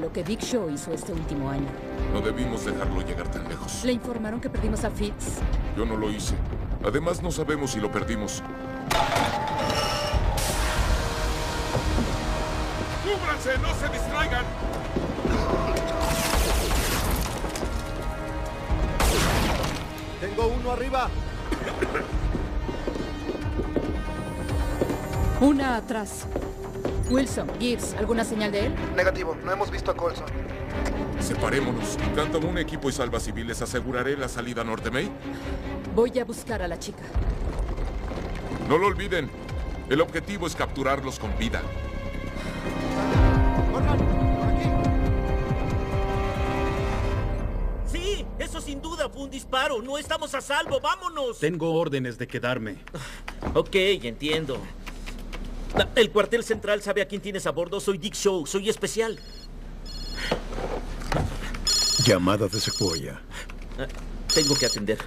lo que Big Show hizo este último año. No debimos dejarlo llegar tan lejos. Le informaron que perdimos a Fitz. Yo no lo hice. Además, no sabemos si lo perdimos. ¡Cúbranse! ¡No se distraigan! Tengo uno arriba. Una atrás. Wilson, Gibbs, ¿alguna señal de él? Negativo, no hemos visto a Colson. Separémonos. Tanto un equipo y salva civiles aseguraré la salida a Norte May. Voy a buscar a la chica. No lo olviden. El objetivo es capturarlos con vida. Corran, por aquí. Sí, eso sin duda fue un disparo. No estamos a salvo. ¡Vámonos! Tengo órdenes de quedarme. Ok, entiendo. El cuartel central sabe a quién tienes a bordo. Soy Dick Show. Soy especial. Llamada de Sequoia. Ah, Tengo que atender.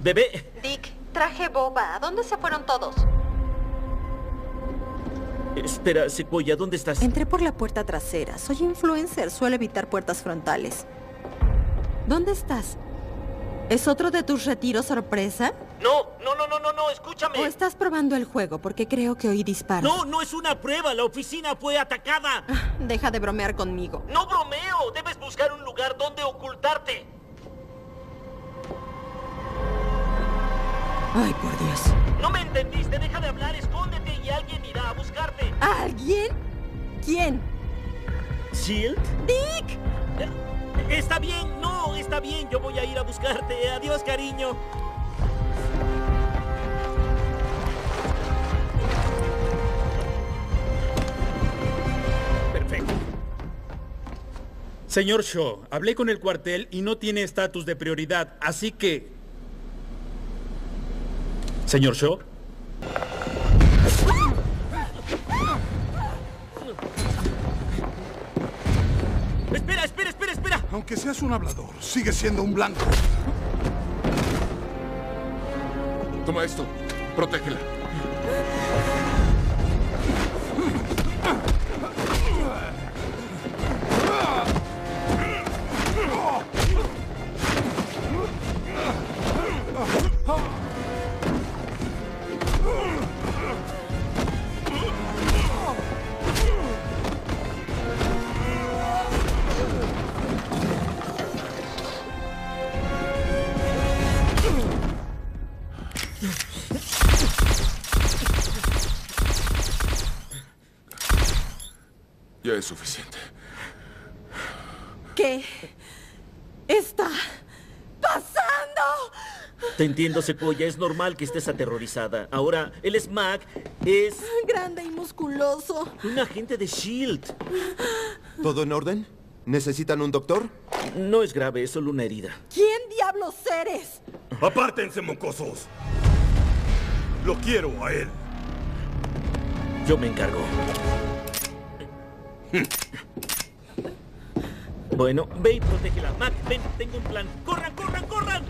Bebé, Dick, traje boba. ¿A dónde se fueron todos? espera, Sequoia, ¿dónde estás? Entré por la puerta trasera. Soy influencer, suelo evitar puertas frontales. ¿Dónde estás? ¿Es otro de tus retiros sorpresa? No, no, no, no, escúchame. ¿O estás probando el juego? Porque creo que oí disparos. No, no es una prueba. La oficina fue atacada. Deja de bromear conmigo. No bromeo. Debes buscar un lugar donde ocultarte. Ay, por Dios. No me entendiste. Deja de hablar. Escóndete y alguien irá a buscarte. ¿Alguien? ¿Quién? ¿Shield? ¡Dick! Eh, Está bien, no, está bien. Yo voy a ir a buscarte. Adiós, cariño. Señor Shaw, hablé con el cuartel y no tiene estatus de prioridad, así que... Señor Shaw, Espera, espera, espera, espera. Aunque seas un hablador, sigue siendo un blanco. Toma esto. Protégela. Es suficiente. ¿Qué está pasando? Te entiendo, Sequoia. Es normal que estés aterrorizada. Ahora, el SMAC es Grande y musculoso. un agente de SHIELD. ¿Todo en orden? ¿Necesitan un doctor? No es grave, es solo una herida. ¿Quién diablos eres? ¡Apártense, mocosos! Lo quiero a él. Yo me encargo. Bueno, ve y protégela. Mac, ven, tengo un plan. ¡Corran, corran, corran!